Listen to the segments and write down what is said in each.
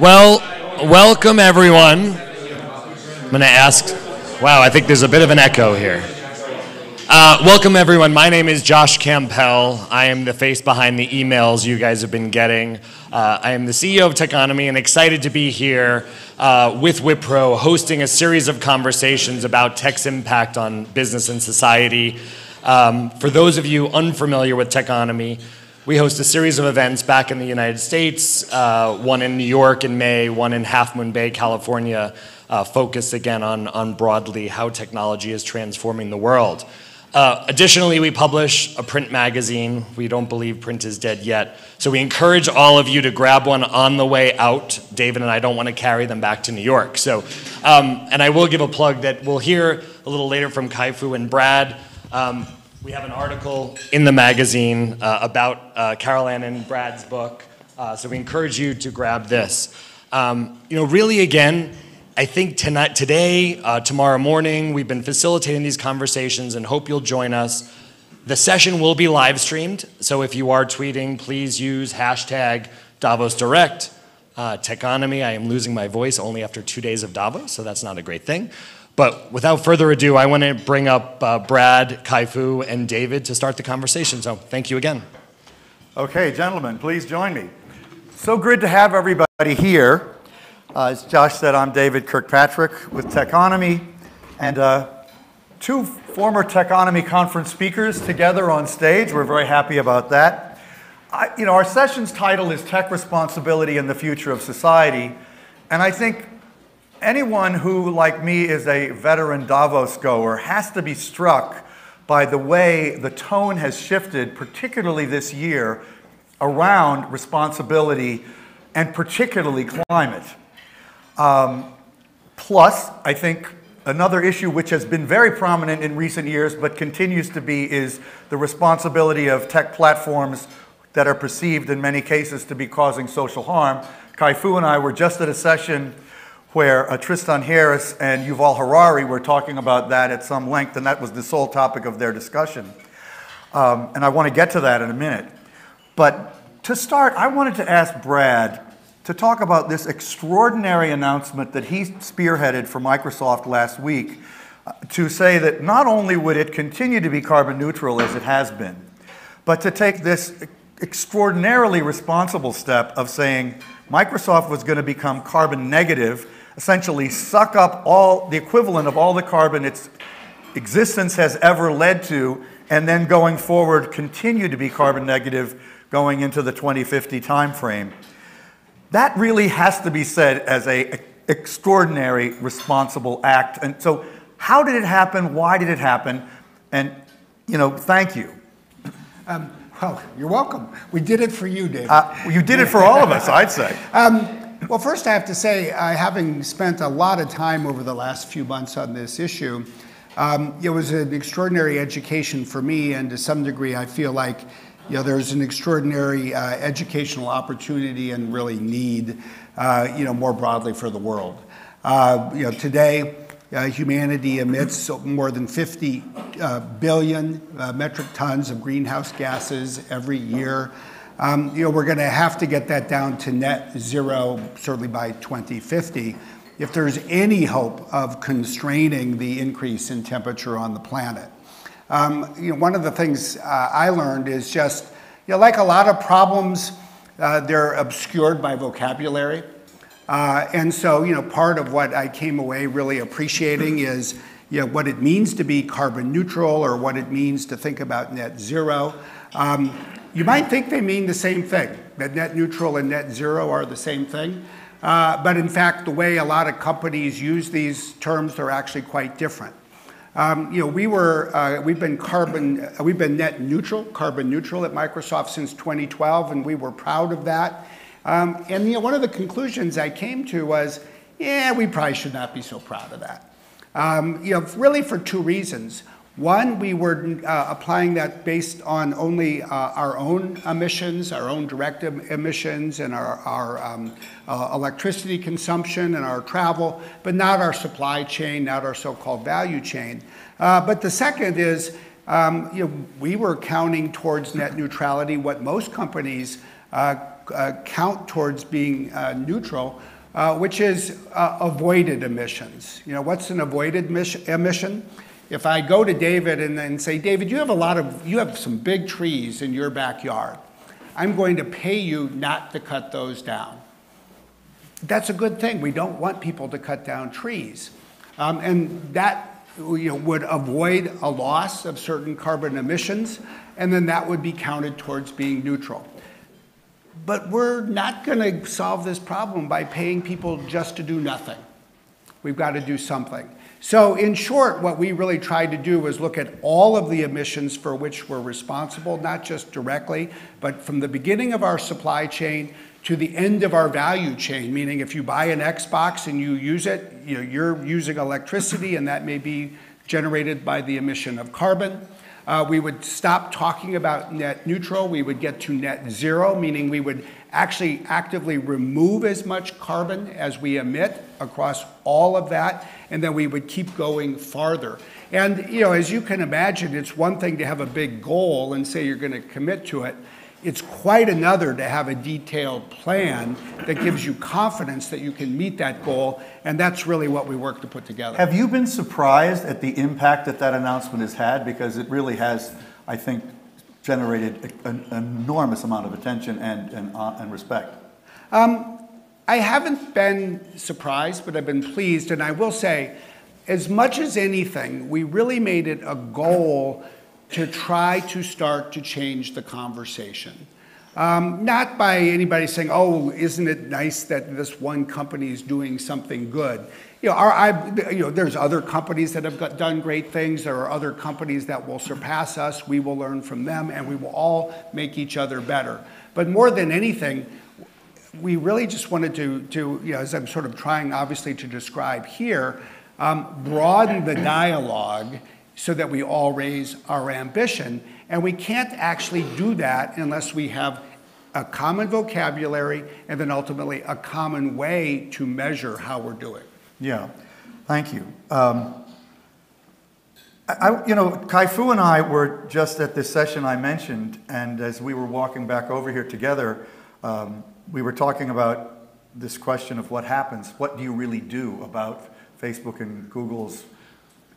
Well, welcome everyone. I'm going to ask, wow, I think there's a bit of an echo here. Uh, welcome everyone. My name is Josh Kampel. I am the face behind the emails you guys have been getting. Uh, I am the CEO of Techonomy and excited to be here uh, with Wipro hosting a series of conversations about tech's impact on business and society. Um, for those of you unfamiliar with Techonomy, we host a series of events back in the United States, uh, one in New York in May, one in Half Moon Bay, California, uh, focused again on, on broadly how technology is transforming the world. Uh, additionally, we publish a print magazine. We don't believe print is dead yet. So we encourage all of you to grab one on the way out. David and I don't want to carry them back to New York. So, um, and I will give a plug that we'll hear a little later from Kai-Fu and Brad. Um, we have an article in the magazine uh, about uh, Carol Ann and Brad's book, uh, so we encourage you to grab this. Um, you know, really, again, I think tonight, today, uh, tomorrow morning, we've been facilitating these conversations and hope you'll join us. The session will be live streamed, so if you are tweeting, please use hashtag Davos Direct. Uh, Techonomy, I am losing my voice only after two days of Davos, so that's not a great thing. But without further ado, I want to bring up uh, Brad, Kai-Fu, and David to start the conversation. So thank you again. Okay, gentlemen, please join me. So good to have everybody here. Uh, as Josh said, I'm David Kirkpatrick with Techonomy, and uh, two former Techonomy conference speakers together on stage. We're very happy about that. I, you know, our session's title is Tech Responsibility and the Future of Society, and I think anyone who, like me, is a veteran Davos goer has to be struck by the way the tone has shifted, particularly this year, around responsibility and particularly climate. Um, plus, I think another issue which has been very prominent in recent years but continues to be is the responsibility of tech platforms that are perceived in many cases to be causing social harm. Kai-Fu and I were just at a session where uh, Tristan Harris and Yuval Harari were talking about that at some length, and that was the sole topic of their discussion. Um, and I want to get to that in a minute. But to start, I wanted to ask Brad to talk about this extraordinary announcement that he spearheaded for Microsoft last week uh, to say that not only would it continue to be carbon neutral as it has been, but to take this extraordinarily responsible step of saying Microsoft was going to become carbon negative essentially suck up all the equivalent of all the carbon its existence has ever led to, and then going forward continue to be carbon negative going into the 2050 timeframe. That really has to be said as a extraordinary responsible act. And so how did it happen? Why did it happen? And, you know, thank you. Um, well, you're welcome. We did it for you, David. Uh, you did it for all of us, I'd say. Um, well, first I have to say, uh, having spent a lot of time over the last few months on this issue, um, it was an extraordinary education for me, and to some degree, I feel like you know, there's an extraordinary uh, educational opportunity and really need, uh, you know, more broadly for the world. Uh, you know, today, uh, humanity emits more than 50 uh, billion uh, metric tons of greenhouse gases every year. Um, you know, we're going to have to get that down to net zero, certainly by 2050, if there's any hope of constraining the increase in temperature on the planet. Um, you know, one of the things uh, I learned is just, you know, like a lot of problems, uh, they're obscured by vocabulary. Uh, and so, you know, part of what I came away really appreciating is, you know, what it means to be carbon neutral or what it means to think about net zero. Um, you might think they mean the same thing, that net neutral and net zero are the same thing. Uh, but in fact, the way a lot of companies use these terms, they're actually quite different. Um, you know, we were, uh, we've been carbon, uh, we've been net neutral, carbon neutral at Microsoft since 2012, and we were proud of that. Um, and you know, one of the conclusions I came to was, yeah, we probably should not be so proud of that. Um, you know, really for two reasons. One, we were uh, applying that based on only uh, our own emissions, our own direct em emissions, and our, our um, uh, electricity consumption and our travel, but not our supply chain, not our so called value chain. Uh, but the second is, um, you know, we were counting towards net neutrality what most companies uh, uh, count towards being neutral, which is avoided emissions. You know, what's an avoided emission? If I go to David and then say, David, you have a lot of, you have some big trees in your backyard. I'm going to pay you not to cut those down. That's a good thing. We don't want people to cut down trees. Um, and that you know, would avoid a loss of certain carbon emissions, and then that would be counted towards being neutral. But we're not going to solve this problem by paying people just to do nothing. We've got to do something. So, in short, what we really tried to do was look at all of the emissions for which we're responsible, not just directly, but from the beginning of our supply chain to the end of our value chain, meaning if you buy an Xbox and you use it, you know, you're using electricity and that may be generated by the emission of carbon. Uh, we would stop talking about net neutral. We would get to net zero, meaning we would actually actively remove as much carbon as we emit across all of that, and then we would keep going farther. And you know, as you can imagine, it's one thing to have a big goal and say you're going to commit to it. It's quite another to have a detailed plan that gives you confidence that you can meet that goal, and that's really what we work to put together. Have you been surprised at the impact that that announcement has had? Because it really has, I think, generated an enormous amount of attention and, and, uh, and respect. Um, I haven't been surprised, but I've been pleased, and I will say, as much as anything, we really made it a goal to try to start to change the conversation. Um, not by anybody saying, oh, isn't it nice that this one company is doing something good? You know, our, you know, there's other companies that have got, done great things. There are other companies that will surpass us. We will learn from them, and we will all make each other better. But more than anything, we really just wanted to, to you know, as I'm sort of trying obviously to describe here, um, broaden the dialogue so that we all raise our ambition. And we can't actually do that unless we have a common vocabulary and then ultimately a common way to measure how we're doing. Yeah, thank you. Um, I, you know, Kai-Fu and I were just at this session I mentioned, and as we were walking back over here together, um, we were talking about this question of what happens. What do you really do about Facebook and Google's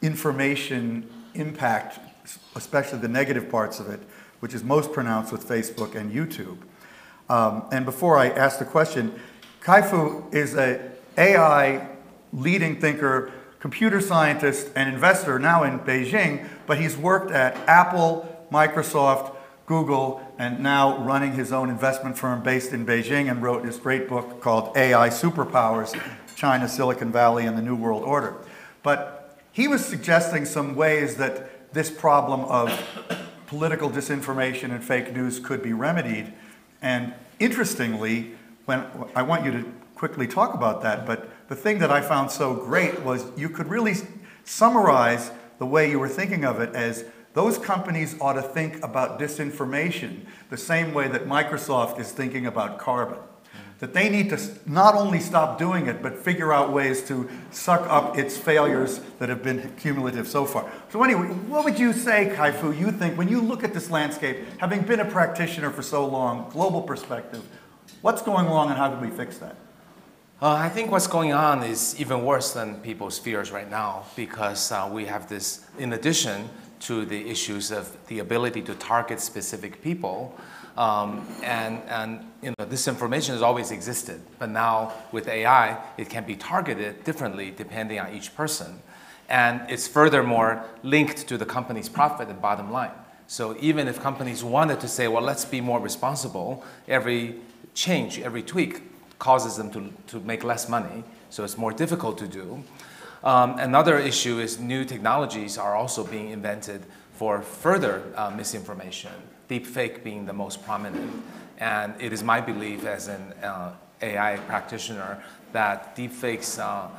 information impact, especially the negative parts of it, which is most pronounced with Facebook and YouTube. Um, and before I ask the question, Kai-Fu is an AI leading thinker, computer scientist, and investor now in Beijing, but he's worked at Apple, Microsoft, Google, and now running his own investment firm based in Beijing and wrote this great book called AI Superpowers China, Silicon Valley, and the New World Order. But he was suggesting some ways that this problem of political disinformation and fake news could be remedied. And interestingly, when I want you to quickly talk about that, but the thing that I found so great was you could really summarize the way you were thinking of it as those companies ought to think about disinformation the same way that Microsoft is thinking about carbon that they need to not only stop doing it, but figure out ways to suck up its failures that have been cumulative so far. So anyway, what would you say, Kai-Fu, you think, when you look at this landscape, having been a practitioner for so long, global perspective, what's going wrong and how can we fix that? Uh, I think what's going on is even worse than people's fears right now because uh, we have this, in addition to the issues of the ability to target specific people, um, and, and you know, this information has always existed, but now with AI, it can be targeted differently depending on each person. And it's furthermore linked to the company's profit and bottom line. So even if companies wanted to say, well, let's be more responsible, every change, every tweak causes them to, to make less money, so it's more difficult to do. Um, another issue is new technologies are also being invented for further uh, misinformation deepfake being the most prominent. And it is my belief as an uh, AI practitioner that deepfakes, uh,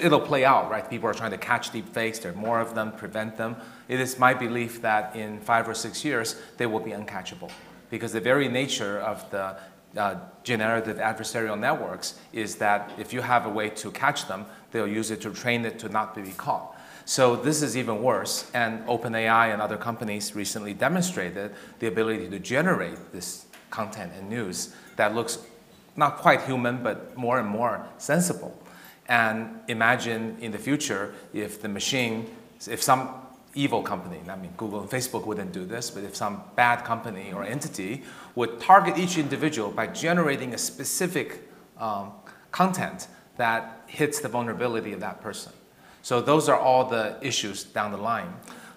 it'll play out, right? People are trying to catch deepfakes, there are more of them, prevent them. It is my belief that in five or six years, they will be uncatchable. Because the very nature of the uh, generative adversarial networks is that if you have a way to catch them, they'll use it to train it to not be caught. So this is even worse, and OpenAI and other companies recently demonstrated the ability to generate this content and news that looks not quite human, but more and more sensible. And imagine in the future if the machine, if some evil company, I mean, Google and Facebook wouldn't do this, but if some bad company or entity would target each individual by generating a specific um, content that hits the vulnerability of that person. So those are all the issues down the line.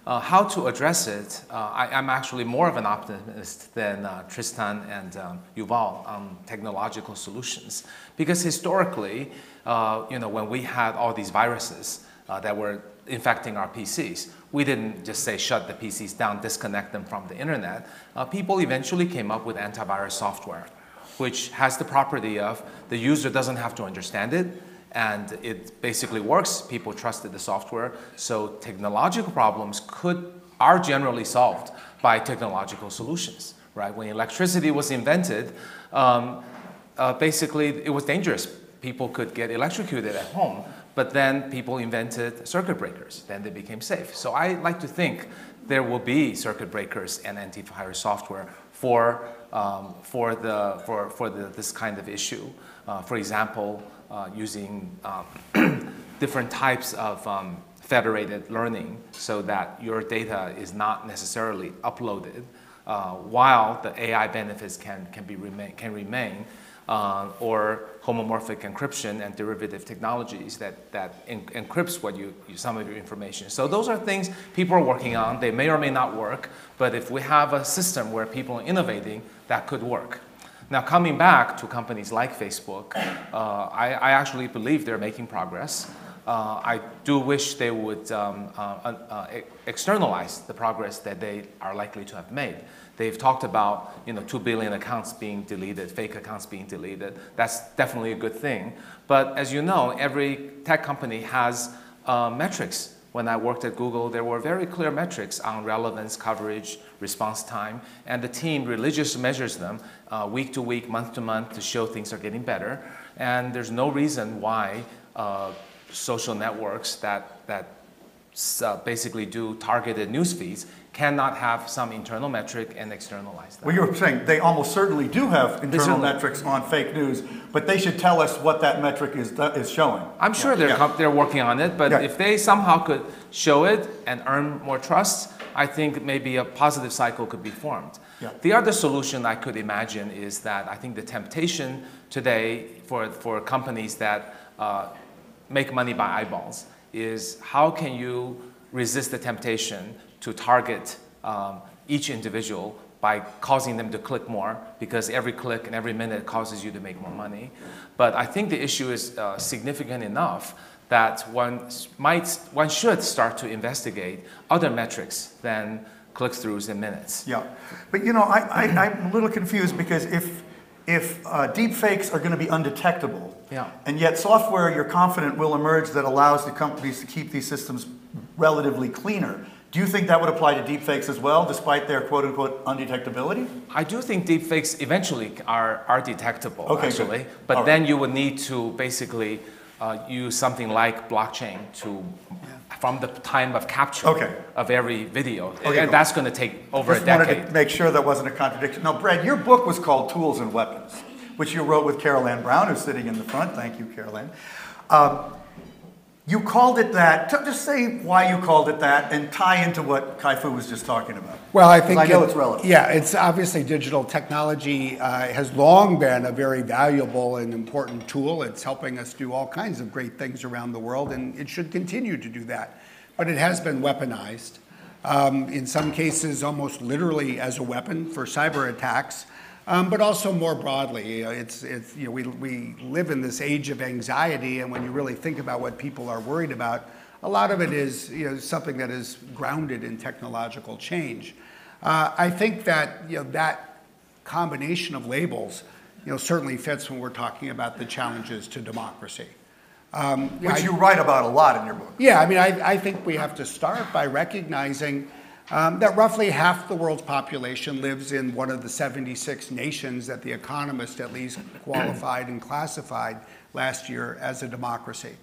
Uh, how to address it, uh, I, am actually more of an optimist than uh, Tristan and um, Yuval on technological solutions. Because historically, uh, you know, when we had all these viruses uh, that were infecting our PCs, we didn't just say shut the PCs down, disconnect them from the internet. Uh, people eventually came up with antivirus software, which has the property of the user doesn't have to understand it, and it basically works. People trusted the software. So technological problems could are generally solved by technological solutions, right? When electricity was invented, um, uh, basically it was dangerous. People could get electrocuted at home, but then people invented circuit breakers. Then they became safe. So I like to think there will be circuit breakers and antivirus software for, um, for, the, for, for the, this kind of issue. Uh, for example, uh, using um, different types of um, federated learning so that your data is not necessarily uploaded uh, while the AI benefits can, can, be remain, can remain uh, or homomorphic encryption and derivative technologies that, that en encrypts what you, you, some of your information. So those are things people are working on. They may or may not work, but if we have a system where people are innovating, that could work. Now, coming back to companies like Facebook, uh, I, I, actually believe they're making progress. Uh, I do wish they would um, uh, uh externalize the progress that they are likely to have made. They've talked about you know, 2 billion accounts being deleted, fake accounts being deleted. That's definitely a good thing. But as you know, every tech company has uh, metrics when I worked at Google, there were very clear metrics on relevance, coverage, response time, and the team religiously measures them uh, week to week, month to month to show things are getting better. And there's no reason why uh, social networks that, that uh, basically do targeted news feeds cannot have some internal metric and externalize that. Well, you were saying they almost certainly do have internal metrics on fake news, but they should tell us what that metric is, is showing. I'm sure yeah. they're, yeah. they're working on it, but yeah. if they somehow could show it and earn more trust, I think maybe a positive cycle could be formed. The other solution I could imagine is that I think the temptation today for, for companies that uh, make money by eyeballs is how can you resist the temptation to target um, each individual by causing them to click more because every click and every minute causes you to make more money. But I think the issue is uh, significant enough that one might one should start to investigate other metrics than click-throughs in minutes. Yeah, but you know I, I, I'm a little confused because if if uh, deep fakes are going to be undetectable, yeah. and yet software you're confident will emerge that allows the companies to keep these systems relatively cleaner, do you think that would apply to deepfakes as well, despite their quote unquote undetectability? I do think deepfakes eventually are, are detectable, okay, actually. Good. But All then right. you would need to basically uh, use something like blockchain to, yeah. from the time of capture okay. of every video. Okay, and that's going to take over Just a decade. wanted to make sure that wasn't a contradiction. Now, Brad, your book was called Tools and Weapons, which you wrote with Carol Ann Browne, who's sitting in the front. Thank you, Carol Ann. Um, you called it that. Just say why you called it that and tie into what Kai-Fu was just talking about. Well, I think I know it, it's relevant. Yeah, it's obviously digital technology uh, has long been a very valuable and important tool. It's helping us do all kinds of great things around the world, and it should continue to do that. But it has been weaponized, um, in some cases, almost literally as a weapon for cyber attacks. Um, but also more broadly, it's, it's, you know, we, we live in this age of anxiety, and when you really think about what people are worried about, a lot of it is you know, something that is grounded in technological change. Uh, I think that you know, that combination of labels you know, certainly fits when we're talking about the challenges to democracy. Um, Which I, you write about a lot in your book. Yeah, I mean, I, I think we have to start by recognizing um, that roughly half the world's population lives in one of the 76 nations that The Economist at least qualified and classified last year as a democracy.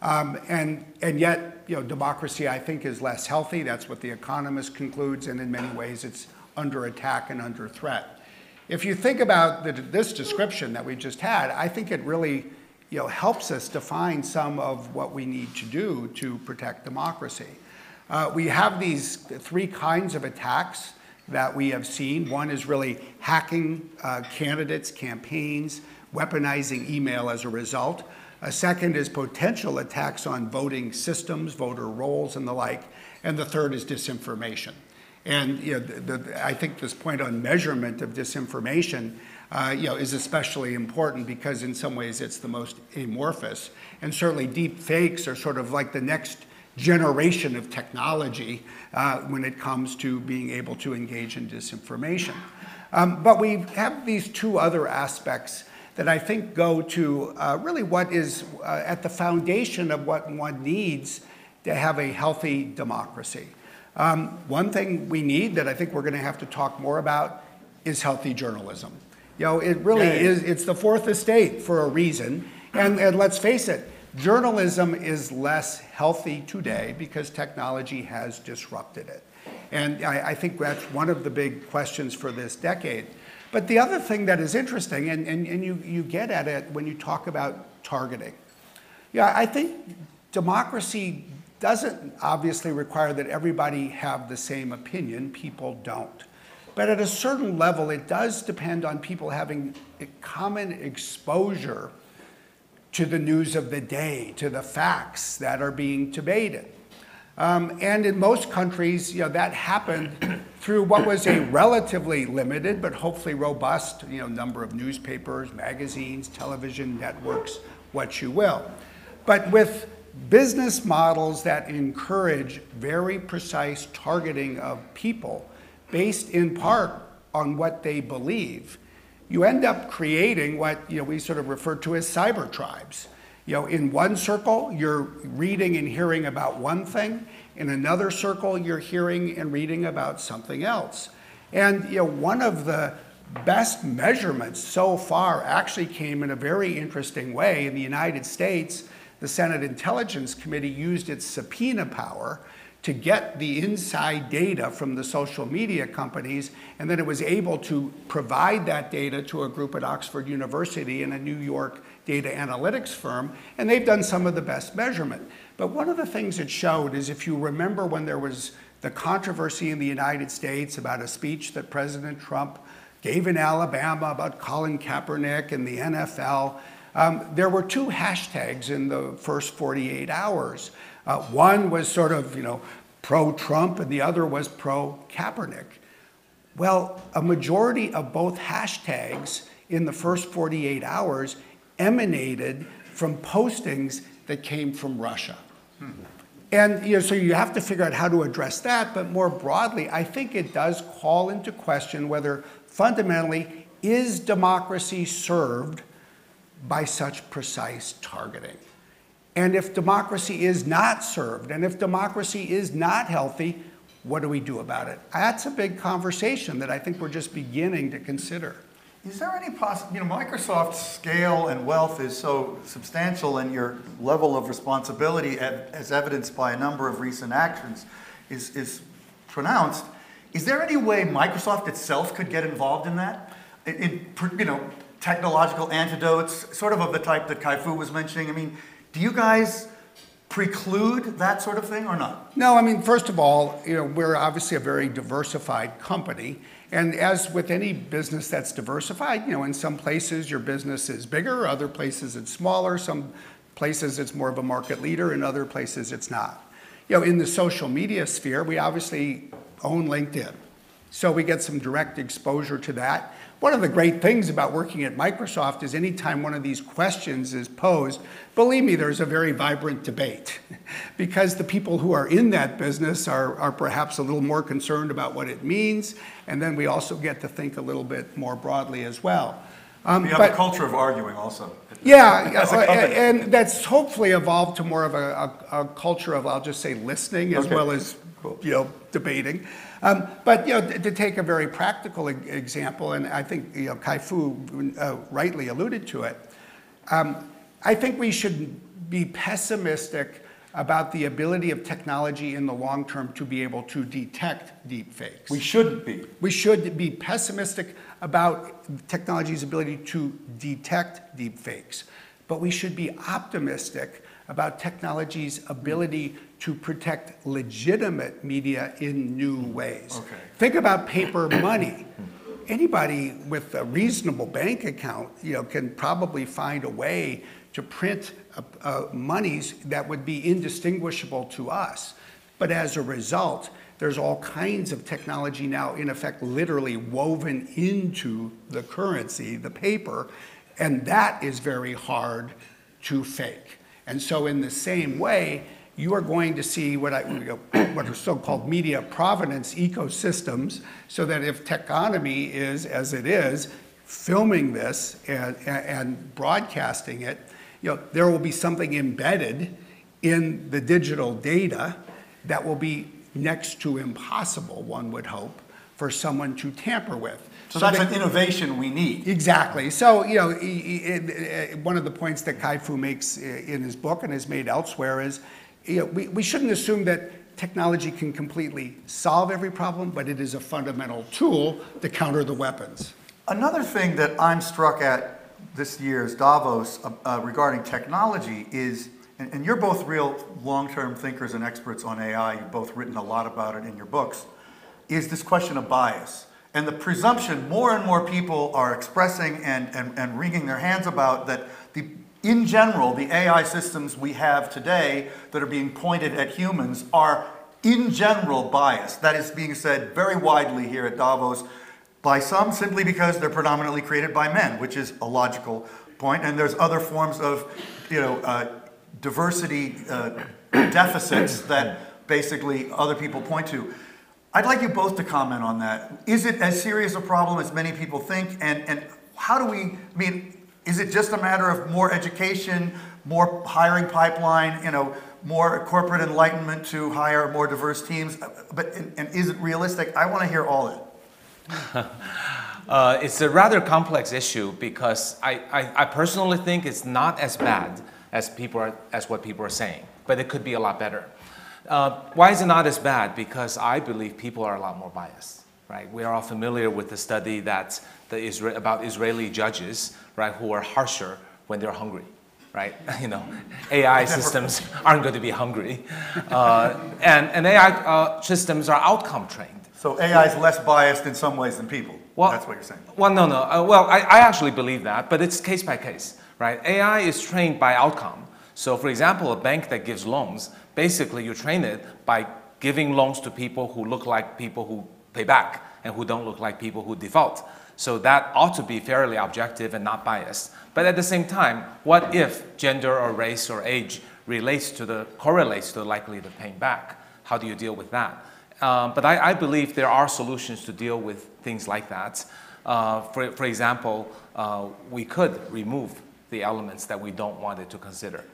Um, and, and yet, you know, democracy, I think, is less healthy. That's what The Economist concludes, and in many ways, it's under attack and under threat. If you think about the, this description that we just had, I think it really you know, helps us define some of what we need to do to protect democracy. Uh, we have these three kinds of attacks that we have seen. One is really hacking uh, candidates, campaigns, weaponizing email as a result. A second is potential attacks on voting systems, voter rolls, and the like. And the third is disinformation. And you know, the, the, I think this point on measurement of disinformation uh, you know, is especially important because in some ways it's the most amorphous. And certainly deep fakes are sort of like the next generation of technology uh, when it comes to being able to engage in disinformation. Um, but we have these two other aspects that I think go to uh, really what is uh, at the foundation of what one needs to have a healthy democracy. Um, one thing we need that I think we're going to have to talk more about is healthy journalism. You know, it really is, it's the fourth estate for a reason. And, and let's face it, journalism is less healthy today because technology has disrupted it. And I, I, think that's one of the big questions for this decade. But the other thing that is interesting, and, and, and you, you get at it when you talk about targeting. Yeah, I think democracy doesn't obviously require that everybody have the same opinion. People don't. But at a certain level, it does depend on people having common exposure to the news of the day, to the facts that are being debated. Um, and in most countries, you know, that happened through what was a relatively limited but hopefully robust you know, number of newspapers, magazines, television networks, what you will. But with business models that encourage very precise targeting of people based in part on what they believe, you end up creating what you know, we sort of refer to as cyber tribes. You know, in one circle, you're reading and hearing about one thing. In another circle, you're hearing and reading about something else. And you know, one of the best measurements so far actually came in a very interesting way. In the United States, the Senate Intelligence Committee used its subpoena power to get the inside data from the social media companies, and then it was able to provide that data to a group at Oxford University and a New York data analytics firm, and they've done some of the best measurement. But one of the things it showed is if you remember when there was the controversy in the United States about a speech that President Trump gave in Alabama about Colin Kaepernick and the NFL, um, there were two hashtags in the first 48 hours. Uh, one was sort of, you know, pro-Trump and the other was pro-Kaepernick. Well, a majority of both hashtags in the first 48 hours emanated from postings that came from Russia. Hmm. And you know, so you have to figure out how to address that, but more broadly, I think it does call into question whether fundamentally is democracy served by such precise targeting? And if democracy is not served, and if democracy is not healthy, what do we do about it? That's a big conversation that I think we're just beginning to consider. Is there any possible, you know, Microsoft's scale and wealth is so substantial and your level of responsibility, as evidenced by a number of recent actions, is, is pronounced. Is there any way Microsoft itself could get involved in that? In, in you know, technological antidotes, sort of of the type that Kai-Fu was mentioning? I mean, do you guys preclude that sort of thing or not? No, I mean, first of all, you know, we're obviously a very diversified company. And as with any business that's diversified, you know, in some places your business is bigger, other places it's smaller, some places it's more of a market leader, in other places it's not. You know, in the social media sphere, we obviously own LinkedIn. So we get some direct exposure to that. One of the great things about working at Microsoft is anytime one of these questions is posed, believe me, there's a very vibrant debate because the people who are in that business are, are perhaps a little more concerned about what it means, and then we also get to think a little bit more broadly as well. Um, you have but, a culture of arguing also. Yeah, and that's hopefully evolved to more of a, a, a culture of, I'll just say, listening as okay. well as you know, debating. Um, but you know, to take a very practical example, and I think you know, Kai-Fu uh, rightly alluded to it, um, I think we should be pessimistic about the ability of technology in the long term to be able to detect deepfakes. We shouldn't be. We should be pessimistic about technology's ability to detect deepfakes, but we should be optimistic about technology's ability to protect legitimate media in new ways. Okay. Think about paper money. Anybody with a reasonable bank account, you know, can probably find a way to print uh, uh, monies that would be indistinguishable to us. But as a result, there's all kinds of technology now, in effect, literally woven into the currency, the paper, and that is very hard to fake. And so, in the same way, you are going to see what, I, what are so-called media provenance ecosystems, so that if Techonomy is, as it is, filming this and, and broadcasting it, you know, there will be something embedded in the digital data that will be next to impossible, one would hope, for someone to tamper with. So, so that's an innovation we need. Exactly. So, you know, one of the points that Kai-Fu makes in his book and has made elsewhere is, you know, we, we shouldn't assume that technology can completely solve every problem, but it is a fundamental tool to counter the weapons. Another thing that I'm struck at this year's Davos uh, uh, regarding technology is, and, and you're both real long-term thinkers and experts on AI, you've both written a lot about it in your books, is this question of bias. And the presumption more and more people are expressing and, and, and wringing their hands about that the, in general, the AI systems we have today that are being pointed at humans are in general biased. That is being said very widely here at Davos by some simply because they're predominantly created by men, which is a logical point. And there's other forms of, you know, uh, diversity uh, deficits that basically other people point to. I'd like you both to comment on that. Is it as serious a problem as many people think? And, and how do we, I mean, is it just a matter of more education, more hiring pipeline, you know, more corporate enlightenment to hire more diverse teams? But, and, and is it realistic? I want to hear all of it. uh, it's a rather complex issue because I, I, I, personally think it's not as bad as people are, as what people are saying, but it could be a lot better. Uh, why is it not as bad? Because I believe people are a lot more biased. Right? We are all familiar with the study that Isra- about Israeli judges, right, who are harsher when they're hungry right? You know, AI systems aren't going to be hungry. Uh, and, and AI uh, systems are outcome trained. So AI is less biased in some ways than people. Well, that's what you're saying. Well, no, no. Uh, well, I, I actually believe that, but it's case by case, right? AI is trained by outcome. So, for example, a bank that gives loans, basically you train it by giving loans to people who look like people who pay back and who don't look like people who default. So that ought to be fairly objective and not biased. But at the same time, what if gender or race or age relates to the correlates to the likelihood of paying back? How do you deal with that? Um, but I, I, believe there are solutions to deal with things like that. Uh, for, for example, uh, we could remove the elements that we don't want it to consider,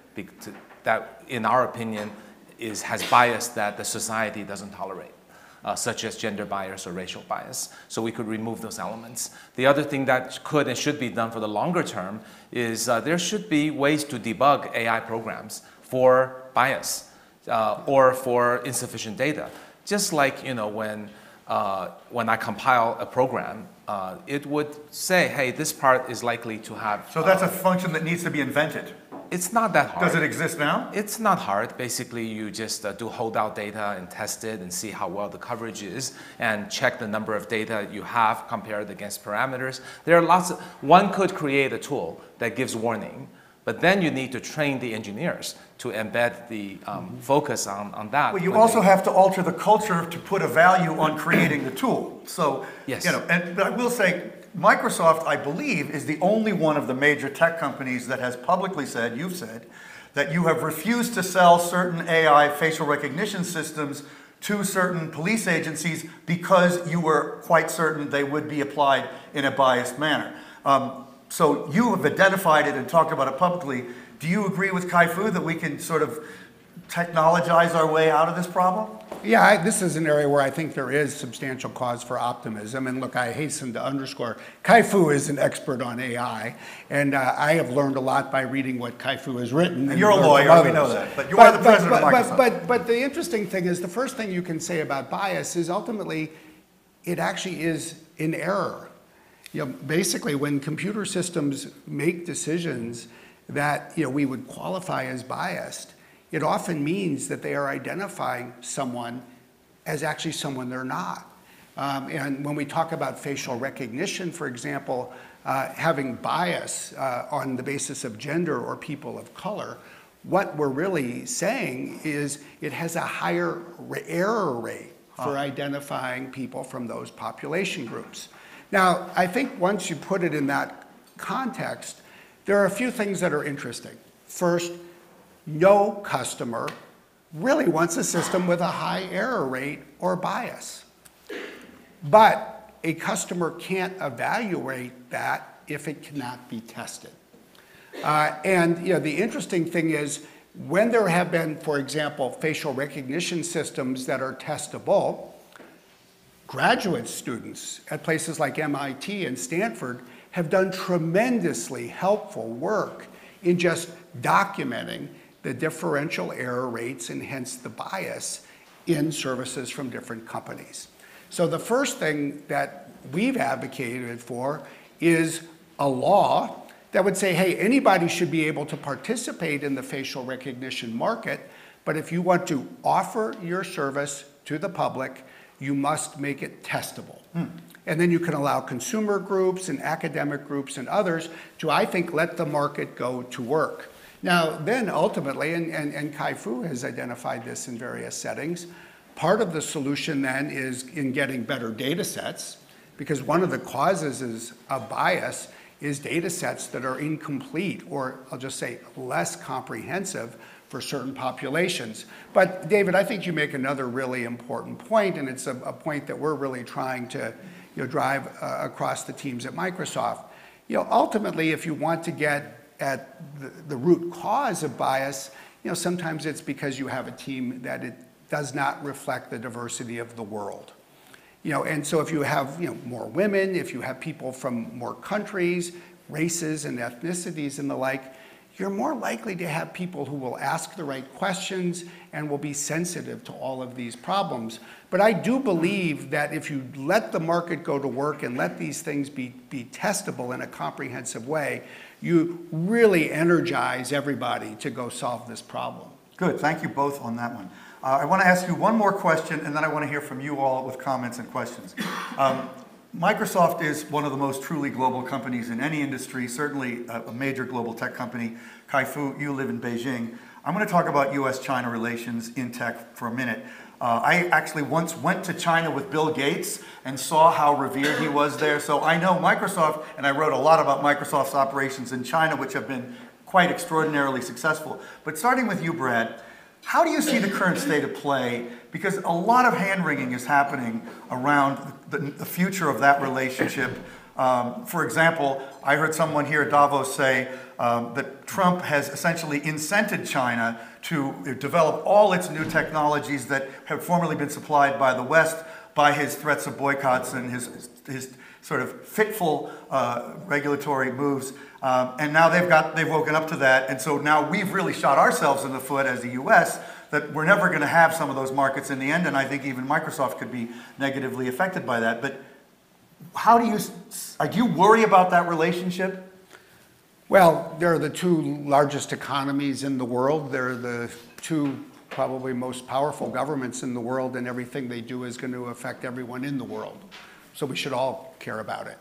that in our opinion is, has bias that the society doesn't tolerate. Uh, such as gender bias or racial bias. So we could remove those elements. The other thing that could and should be done for the longer term is uh, there should be ways to debug AI programs for bias uh, or for insufficient data. Just like you know when uh, when I compile a program, uh, it would say, hey, this part is likely to have. So that's a function that needs to be invented. It's not that hard. Does it exist now? It's not hard. Basically, you just uh, do holdout data and test it and see how well the coverage is and check the number of data you have compared against parameters. There are lots of, one could create a tool that gives warning but then you need to train the engineers to embed the um, focus on, on that. Well, you also they... have to alter the culture to put a value on creating the tool. So, yes. you know, and I will say, Microsoft, I believe, is the only one of the major tech companies that has publicly said, you've said, that you have refused to sell certain AI facial recognition systems to certain police agencies because you were quite certain they would be applied in a biased manner. Um, so you have identified it and talked about it publicly. Do you agree with Kai-Fu that we can sort of technologize our way out of this problem? Yeah, I, this is an area where I think there is substantial cause for optimism. And look, I hasten to underscore, Kai-Fu is an expert on AI, and uh, I have learned a lot by reading what Kai-Fu has written. And you're a lawyer, we know that, but you are the president but, of Microsoft. But, but, but the interesting thing is, the first thing you can say about bias is ultimately, it actually is in error. You know, basically, when computer systems make decisions that you know, we would qualify as biased, it often means that they are identifying someone as actually someone they're not. Um, and when we talk about facial recognition, for example, uh, having bias uh, on the basis of gender or people of color, what we're really saying is it has a higher error rate for identifying people from those population groups. Now, I think once you put it in that context, there are a few things that are interesting. First, no customer really wants a system with a high error rate or bias. But a customer can't evaluate that if it cannot be tested. Uh, and you know, the interesting thing is when there have been, for example, facial recognition systems that are testable, graduate students at places like MIT and Stanford have done tremendously helpful work in just documenting the differential error rates and hence the bias in services from different companies. So the first thing that we've advocated for is a law that would say, hey, anybody should be able to participate in the facial recognition market, but if you want to offer your service to the public, you must make it testable. Hmm. And then you can allow consumer groups and academic groups and others to, I think, let the market go to work. Now, then ultimately, and, and, and Kai-Fu has identified this in various settings, part of the solution then is in getting better data sets, because one of the causes is of bias is data sets that are incomplete, or I'll just say less comprehensive for certain populations. But David, I think you make another really important point, and it's a, a point that we're really trying to you know, drive uh, across the teams at Microsoft. You know, ultimately, if you want to get at the, the root cause of bias, you know, sometimes it's because you have a team that it does not reflect the diversity of the world. You know, and so if you have you know, more women, if you have people from more countries, races and ethnicities and the like, you're more likely to have people who will ask the right questions and will be sensitive to all of these problems. But I do believe that if you let the market go to work and let these things be, be testable in a comprehensive way, you really energize everybody to go solve this problem. Good, thank you both on that one. Uh, I want to ask you one more question, and then I want to hear from you all with comments and questions. Um, Microsoft is one of the most truly global companies in any industry, certainly a, a major global tech company. Kai-Fu, you live in Beijing. I'm going to talk about US-China relations in tech for a minute. Uh, I actually once went to China with Bill Gates and saw how revered he was there. So I know Microsoft, and I wrote a lot about Microsoft's operations in China, which have been quite extraordinarily successful. But starting with you, Brad, how do you see the current state of play? Because a lot of hand wringing is happening around the, the future of that relationship. Um, for example, I heard someone here at Davos say um, that Trump has essentially incented China to develop all its new technologies that have formerly been supplied by the West by his threats of boycotts and his, his sort of fitful uh, regulatory moves. Um, and now they've got they've woken up to that, and so now we've really shot ourselves in the foot as the U.S. that we're never going to have some of those markets in the end, and I think even Microsoft could be negatively affected by that. But how do you uh, do you worry about that relationship? Well, they're the two largest economies in the world. They're the two probably most powerful governments in the world, and everything they do is going to affect everyone in the world. So we should all care about it.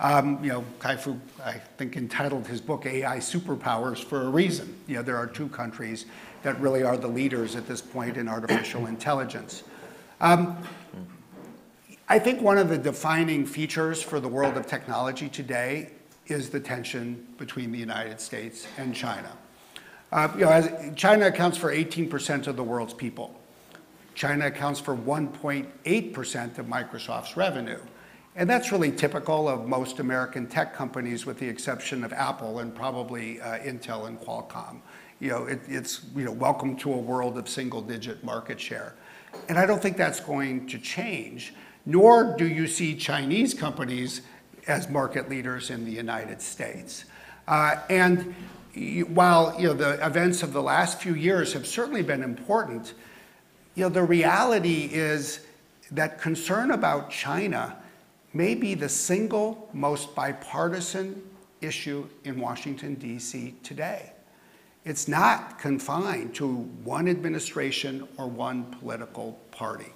Um, you know, Kai-Fu, I think, entitled his book AI Superpowers for a reason. You know, there are two countries that really are the leaders at this point in artificial intelligence. Um, I think one of the defining features for the world of technology today is the tension between the United States and China. Uh, you know, as, China accounts for 18% of the world's people. China accounts for 1.8% of Microsoft's revenue. And that's really typical of most American tech companies, with the exception of Apple and probably uh, Intel and Qualcomm. You know, it, it's you know, welcome to a world of single-digit market share. And I don't think that's going to change, nor do you see Chinese companies as market leaders in the United States. Uh, and while you know, the events of the last few years have certainly been important, you know, the reality is that concern about China may be the single most bipartisan issue in Washington, D.C. today. It's not confined to one administration or one political party.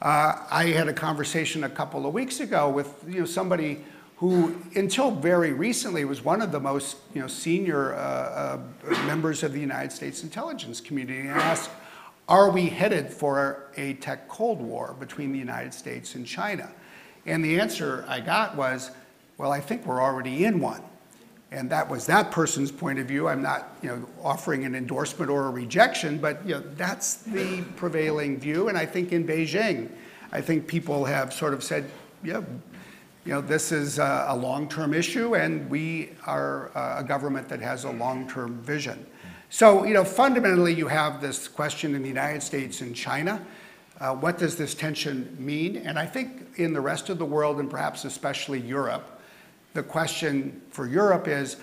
Uh, I had a conversation a couple of weeks ago with you know, somebody who, until very recently, was one of the most you know, senior uh, uh, members of the United States intelligence community, and asked, are we headed for a tech Cold War between the United States and China? And the answer I got was, well, I think we're already in one. And that was that person's point of view. I'm not you know, offering an endorsement or a rejection, but you know, that's the prevailing view. And I think in Beijing, I think people have sort of said, yeah, you know, this is a, a long-term issue, and we are a government that has a long-term vision. So, you know, fundamentally, you have this question in the United States and China. Uh, what does this tension mean? And I think in the rest of the world, and perhaps especially Europe, the question for Europe is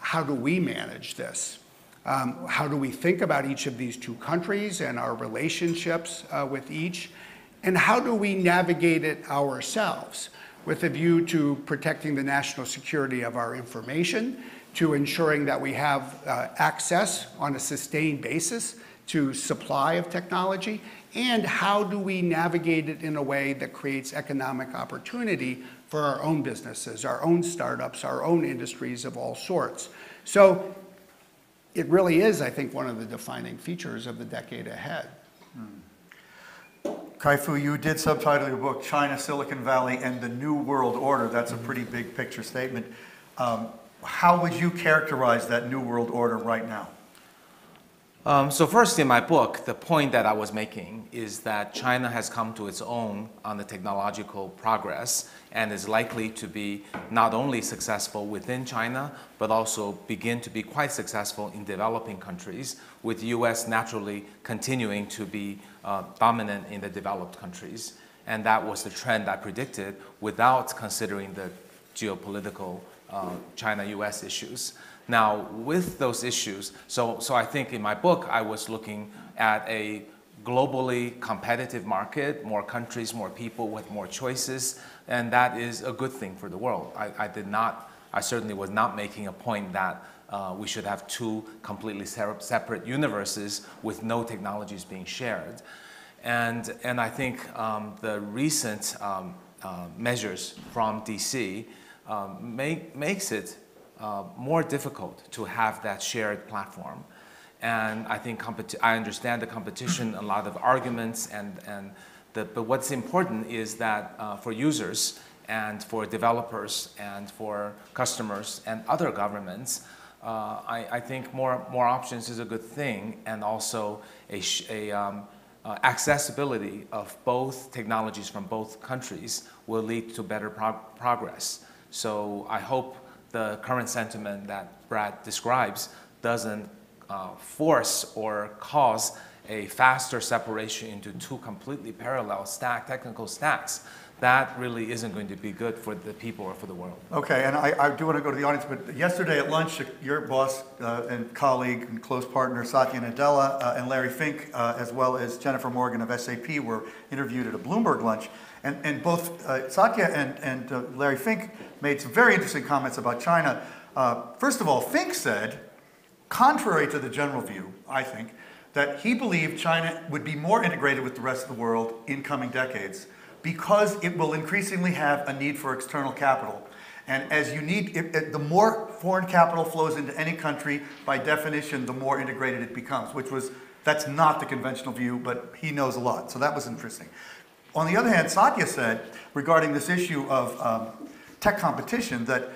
how do we manage this? Um, how do we think about each of these two countries and our relationships uh, with each? And how do we navigate it ourselves? with a view to protecting the national security of our information, to ensuring that we have uh, access on a sustained basis to supply of technology, and how do we navigate it in a way that creates economic opportunity for our own businesses, our own startups, our own industries of all sorts. So it really is, I think, one of the defining features of the decade ahead. Hmm. Kai-Fu, you did subtitle your book China, Silicon Valley, and the New World Order. That's a pretty big picture statement. Um, how would you characterize that New World Order right now? Um, so first, in my book, the point that I was making is that China has come to its own on the technological progress and is likely to be not only successful within China, but also begin to be quite successful in developing countries, with the U.S. naturally continuing to be uh, dominant in the developed countries. And that was the trend I predicted without considering the geopolitical uh, China-US issues. Now, with those issues, so, so I think in my book, I was looking at a globally competitive market, more countries, more people with more choices, and that is a good thing for the world. I, I did not, I certainly was not making a point that uh, we should have two completely separate universes with no technologies being shared. And, and I think um, the recent um, uh, measures from DC um, make, makes it uh, more difficult to have that shared platform. And I think I understand the competition, a lot of arguments, and, and the, but what's important is that uh, for users and for developers and for customers and other governments, uh, I, I, think more, more options is a good thing, and also a, a um, uh, accessibility of both technologies from both countries will lead to better prog progress. So I hope the current sentiment that Brad describes doesn't uh, force or cause a faster separation into two completely parallel stack technical stacks. That really isn't going to be good for the people or for the world. Okay, and I, I do want to go to the audience, but yesterday at lunch, your boss uh, and colleague and close partner Satya Nadella uh, and Larry Fink, uh, as well as Jennifer Morgan of SAP, were interviewed at a Bloomberg lunch. And, and both uh, Satya and, and uh, Larry Fink made some very interesting comments about China. Uh, first of all, Fink said, contrary to the general view, I think, that he believed China would be more integrated with the rest of the world in coming decades because it will increasingly have a need for external capital. And as you need, it, it, the more foreign capital flows into any country, by definition, the more integrated it becomes, which was, that's not the conventional view, but he knows a lot. So that was interesting. On the other hand, Satya said regarding this issue of um, tech competition that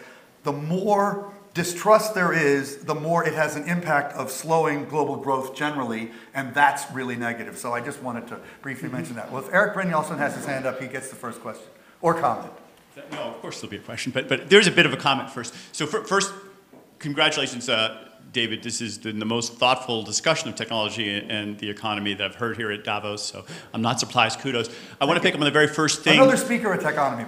the more distrust there is, the more it has an impact of slowing global growth generally, and that's really negative. So I just wanted to briefly mm -hmm. mention that. Well, if Eric Brynjolfsson has his hand up, he gets the first question or comment. No, of course there'll be a question, but, but there's a bit of a comment first. So for, first, congratulations, uh, David. This is the, the, most thoughtful discussion of technology and the economy that I've heard here at Davos, so I'm not surprised. Kudos. I Thank want to pick up on the very first thing. Another speaker at Techonomy.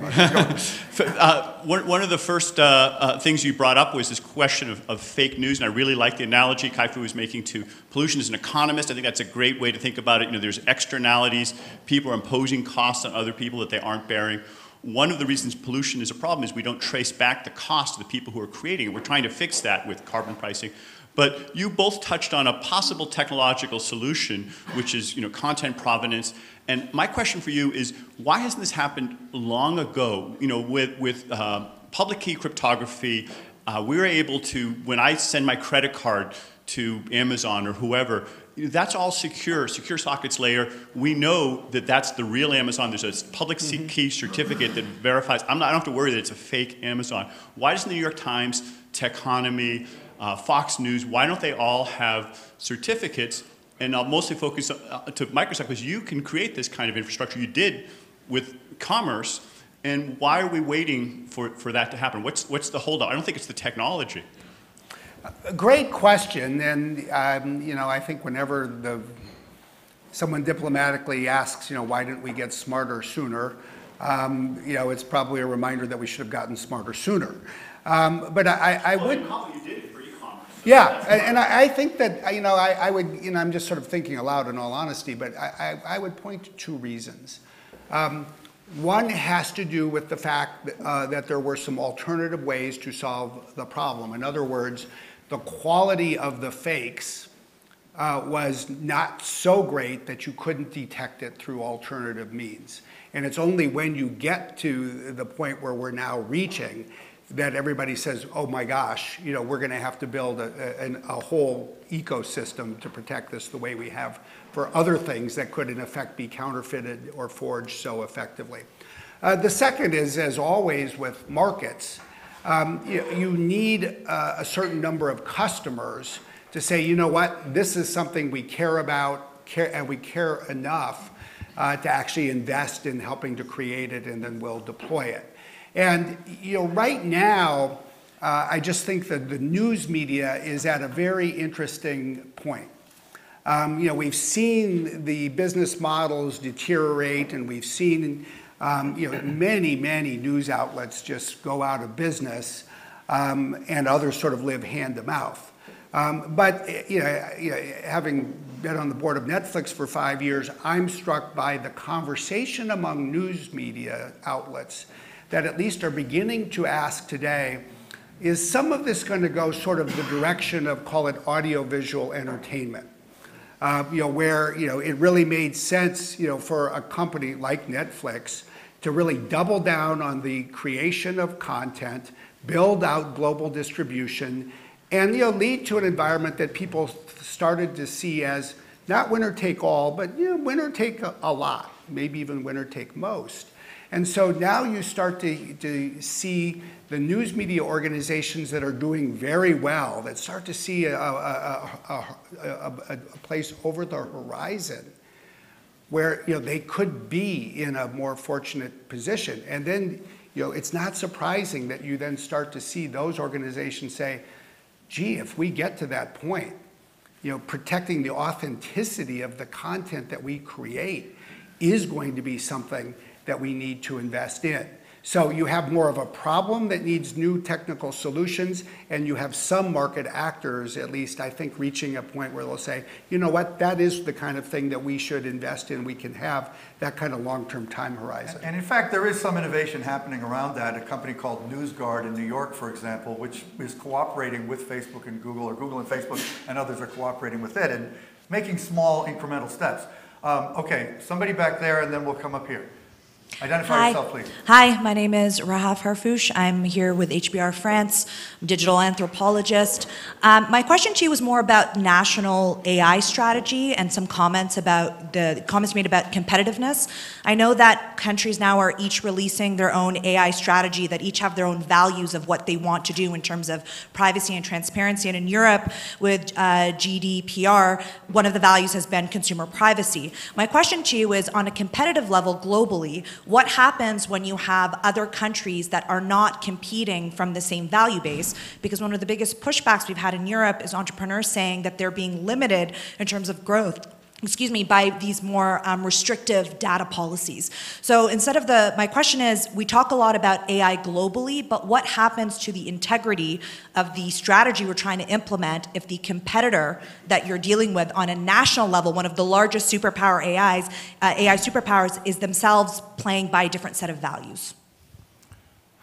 uh, one, one of the first uh, uh, things you brought up was this question of, of, fake news, and I really like the analogy Kai-Fu was making to pollution as an economist. I think that's a great way to think about it. You know, there's externalities. People are imposing costs on other people that they aren't bearing. One of the reasons pollution is a problem is we don't trace back the cost to the people who are creating it. We're trying to fix that with carbon pricing. But you both touched on a possible technological solution, which is you know, content provenance. And my question for you is, why hasn't this happened long ago? You know, with, with uh, public key cryptography, uh, we were able to, when I send my credit card to Amazon or whoever, that's all secure, secure sockets layer. We know that that's the real Amazon. There's a public mm-hmm. key certificate that verifies. I'm not, I don't have to worry that it's a fake Amazon. Why does the New York Times, Techonomy, uh, Fox News, why don't they all have certificates? And I'll mostly focus uh, to Microsoft because you can create this kind of infrastructure. You did with commerce. And why are we waiting for, for that to happen? What's, what's the holdup? I don't think it's the technology. A great question, and um, you know, I think whenever the someone diplomatically asks, you know, why didn't we get smarter sooner? Um, you know, it's probably a reminder that we should have gotten smarter sooner. Um, but I, I well, would. Yeah, and, and I, I, think that you know I, I, would you know I'm just sort of thinking aloud in all honesty, but I, I would point to two reasons. Um, one has to do with the fact that, uh, that there were some alternative ways to solve the problem. In other words, the quality of the fakes uh, was not so great that you couldn't detect it through alternative means. And it's only when you get to the point where we're now reaching that everybody says, oh my gosh, you know, we're going to have to build a, a, a, whole ecosystem to protect this the way we have for other things that could in effect be counterfeited or forged so effectively. Uh, the second is, as always with markets, um, you, you, need uh, a certain number of customers to say, you know what, this is something we care about care, and we care enough uh, to actually invest in helping to create it and then we'll deploy it. And you know, right now, uh, I just think that the news media is at a very interesting point. Um, you know, we've seen the business models deteriorate, and we've seen um, you know, many, many news outlets just go out of business um, and others sort of live hand to mouth. Um, but you know, you know, having been on the board of Netflix for five years, I'm struck by the conversation among news media outlets that at least are beginning to ask today is some of this going to go sort of the direction of call it audiovisual entertainment? Uh, you know, where you know it really made sense, you know, for a company like Netflix to really double down on the creation of content, build out global distribution, and you know, lead to an environment that people started to see as not winner take all, but you know, winner take a, a lot, maybe even winner take most. And so now you start to, to see the news media organizations that are doing very well, that start to see a, a, a, a place over the horizon where you know they could be in a more fortunate position. And then you know it's not surprising that you then start to see those organizations say, "Gee, if we get to that point, you know, protecting the authenticity of the content that we create is going to be something that we need to invest in." So you have more of a problem that needs new technical solutions, and you have some market actors, at least I think, reaching a point where they'll say, you know what, that is the kind of thing that we should invest in. We can have that kind of long-term time horizon. And in fact, there is some innovation happening around that. A company called NewsGuard in New York, for example, which is cooperating with Facebook and Google, or Google and Facebook and others are cooperating with it and making small incremental steps. Um, okay, somebody back there, and then we'll come up here. Identify Hi. yourself, please. Hi, my name is Rahaf Harfoush. I'm here with HBR France, I'm digital anthropologist. Um, my question to you was more about national AI strategy and some comments about the comments made about competitiveness. I know that countries now are each releasing their own AI strategy that each have their own values of what they want to do in terms of privacy and transparency. And in Europe, with uh, GDPR, one of the values has been consumer privacy. My question to you is on a competitive level globally, What happens when you have other countries that are not competing from the same value base? Because one of the biggest pushbacks we've had in Europe is entrepreneurs saying that they're being limited in terms of growth excuse me, by these more um, restrictive data policies. So instead of the, my question is, we talk a lot about AI globally, but what happens to the integrity of the strategy we're trying to implement if the competitor that you're dealing with on a national level, one of the largest superpower AIs, uh, AI superpowers, is themselves playing by a different set of values?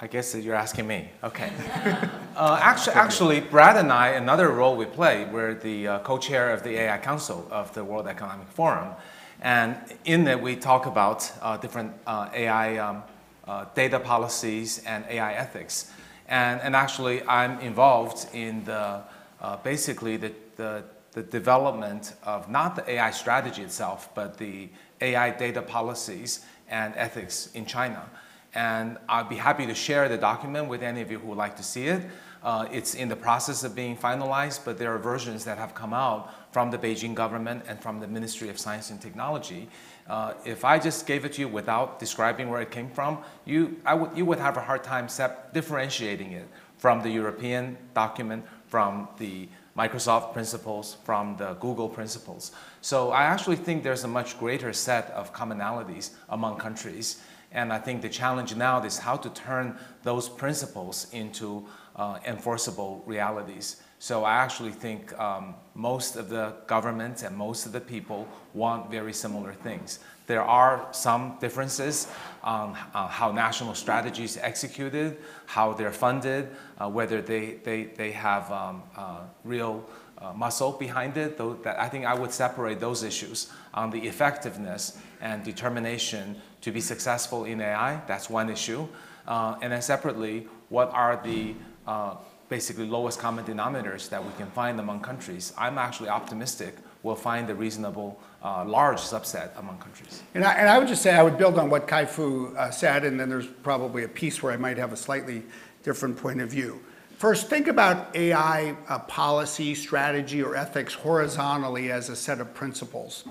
I guess you're asking me. Okay. uh, actually, actually, Brad and I, another role we play, we're the uh, co-chair of the AI Council of the World Economic Forum, and in it we talk about uh, different uh, AI um, uh, data policies and AI ethics, and and actually I'm involved in the uh, basically the, the the development of not the AI strategy itself, but the AI data policies and ethics in China. And I'd be happy to share the document with any of you who would like to see it. Uh, it's in the process of being finalized, but there are versions that have come out from the Beijing government and from the Ministry of Science and Technology. Uh, if I just gave it to you without describing where it came from, you, would, you would have a hard time differentiating it from the European document, from the Microsoft principles, from the Google principles. So I actually think there's a much greater set of commonalities among countries. And I think the challenge now is how to turn those principles into uh, enforceable realities. So I actually think um, most of the governments and most of the people want very similar things. There are some differences on uh, how national strategies executed, how they're funded, uh, whether they, they, they have um, uh, real uh, muscle behind it. Though that I think I would separate those issues on the effectiveness and determination to be successful in AI. That's one issue. Uh, and then separately, what are the uh, basically lowest common denominators that we can find among countries? I'm actually optimistic we'll find a reasonable uh, large subset among countries. And I, and I, would just say I would build on what Kai-Fu uh, said, and then there's probably a piece where I might have a slightly different point of view. First, think about AI uh, policy, strategy, or ethics horizontally as a set of principles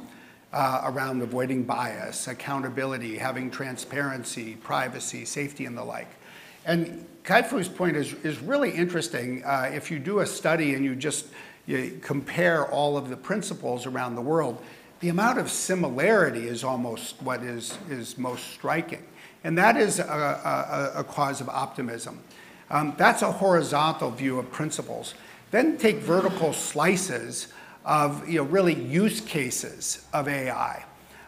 uh, around avoiding bias, accountability, having transparency, privacy, safety, and the like. And Kai-Fu's point is, is really interesting. Uh, if you do a study and you just you compare all of the principles around the world, the amount of similarity is almost what is, is most striking. And that is a, a, a cause of optimism. Um, that's a horizontal view of principles. Then take vertical slices of you know, really use cases of AI.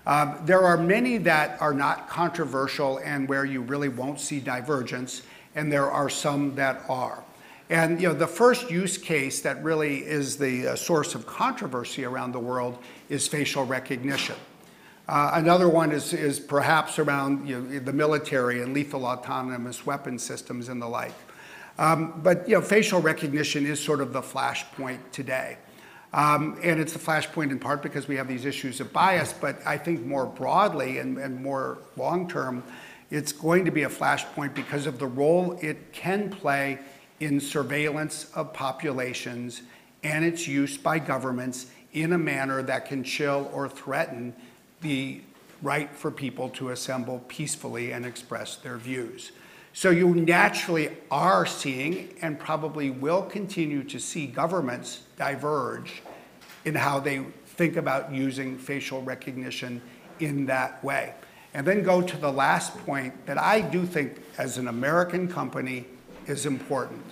Um, there are many that are not controversial and where you really won't see divergence, and there are some that are. And you know, the first use case that really is the uh, source of controversy around the world is facial recognition. Uh, another one is, is perhaps around you know, the military and lethal autonomous weapon systems and the like. Um, but you know, facial recognition is sort of the flashpoint today. Um, and it's a flashpoint in part because we have these issues of bias, but I think more broadly and, and more long term, it's going to be a flashpoint because of the role it can play in surveillance of populations and its use by governments in a manner that can chill or threaten the right for people to assemble peacefully and express their views. So you naturally are seeing and probably will continue to see governments diverge in how they think about using facial recognition in that way. And then go to the last point that I do think, as an American company, is important.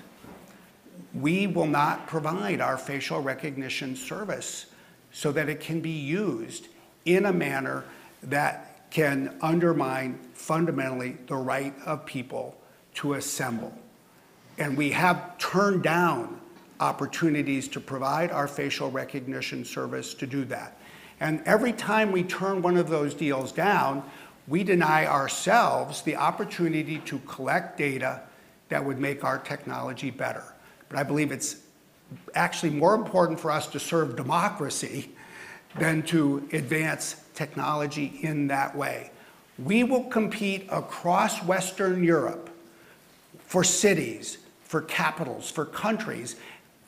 We will not provide our facial recognition service so that it can be used in a manner that can undermine fundamentally the right of people to assemble. And we have turned down opportunities to provide our facial recognition service to do that. And every time we turn one of those deals down, we deny ourselves the opportunity to collect data that would make our technology better. But I believe it's actually more important for us to serve democracy than to advance technology in that way. We will compete across Western Europe for cities, for capitals, for countries,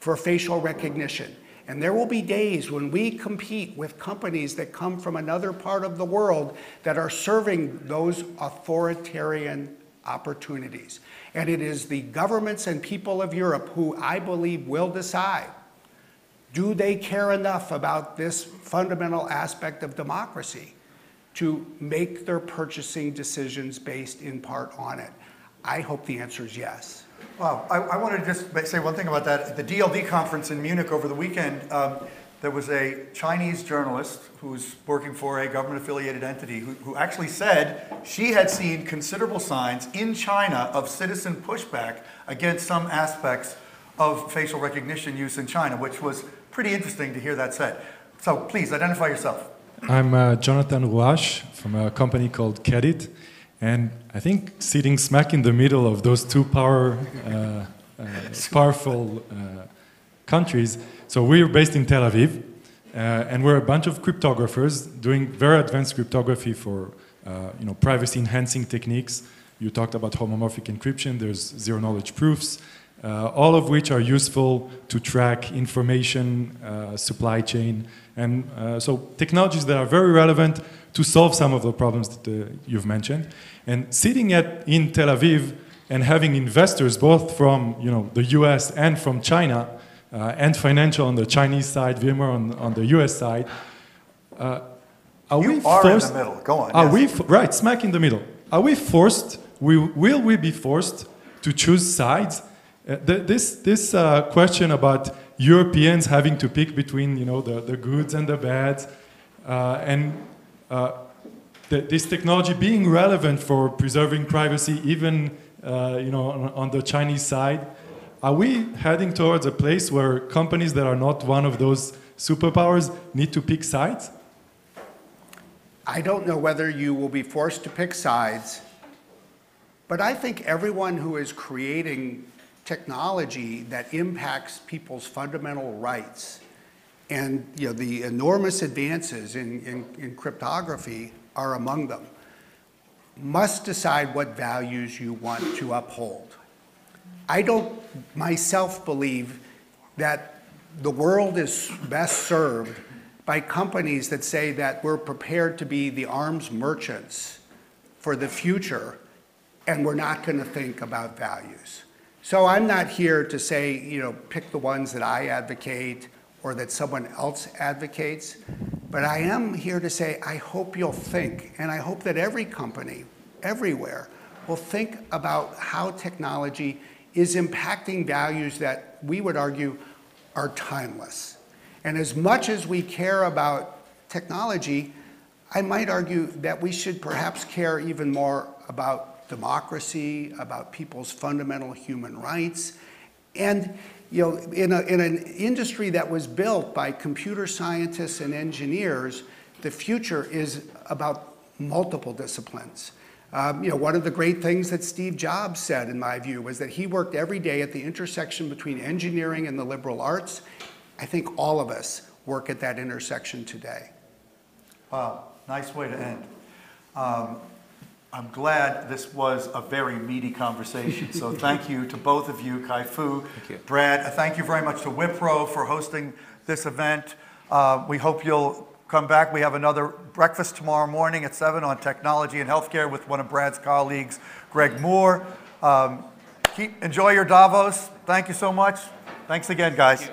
for facial recognition. And there will be days when we compete with companies that come from another part of the world that are serving those authoritarian opportunities. And it is the governments and people of Europe who I believe will decide do they care enough about this fundamental aspect of democracy to make their purchasing decisions based in part on it? I hope the answer is yes. Well, I, I want to just say one thing about that. At the DLD conference in Munich over the weekend, um, there was a Chinese journalist who was working for a government affiliated entity who, who actually said she had seen considerable signs in China of citizen pushback against some aspects of facial recognition use in China, which was pretty interesting to hear that said. So please identify yourself. I'm uh, Jonathan Rouach from a company called QEDIT, and I think sitting smack in the middle of those two power, uh, uh, powerful uh, countries. So we're based in Tel Aviv, uh, and we're a bunch of cryptographers doing very advanced cryptography for uh, you know privacy-enhancing techniques. You talked about homomorphic encryption. There's zero-knowledge proofs. Uh, all of which are useful to track information, uh, supply chain, and uh, so technologies that are very relevant to solve some of the problems that uh, you've mentioned. And sitting at, in Tel Aviv and having investors both from you know, the US and from China, uh, Ant Financial on the Chinese side, VMware on, on the US side, uh, are You we are in the middle. Go on, Are yes. we, right, smack in the middle. Are we forced, we, will we be forced to choose sides? Uh, th- this this uh, question about Europeans having to pick between you know the, the goods and the bads, uh, and th- this technology being relevant for preserving privacy, even you know on, on the Chinese side, are we heading towards a place where companies that are not one of those superpowers need to pick sides? I don't know whether you will be forced to pick sides, but I think everyone who is creating technology that impacts people's fundamental rights and you know, the enormous advances in, in, in cryptography are among them, must decide what values you want to uphold. I don't myself believe that the world is best served by companies that say that we're prepared to be the arms merchants for the future and we're not going to think about values. So I'm not here to say, you know, pick the ones that I advocate or that someone else advocates, but I am here to say I hope you'll think, and I hope that every company, everywhere, will think about how technology is impacting values that we would argue are timeless. And as much as we care about technology, I might argue that we should perhaps care even more about democracy, about people's fundamental human rights. And you know, in, a, in an industry that was built by computer scientists and engineers, the future is about multiple disciplines. Um, you know, one of the great things that Steve Jobs said, in my view, was that he worked every day at the intersection between engineering and the liberal arts. I think all of us work at that intersection today. Wow, nice way to end. Um, I'm glad this was a very meaty conversation. So thank you to both of you, Kai Fu, you. Brad. Uh, Thank you very much to Wipro for hosting this event. Uh, we hope you'll come back. We have another breakfast tomorrow morning at 7 on technology and healthcare with one of Brad's colleagues, Greg Moore. Um, keep, enjoy your Davos. Thank you so much. Thanks again, guys.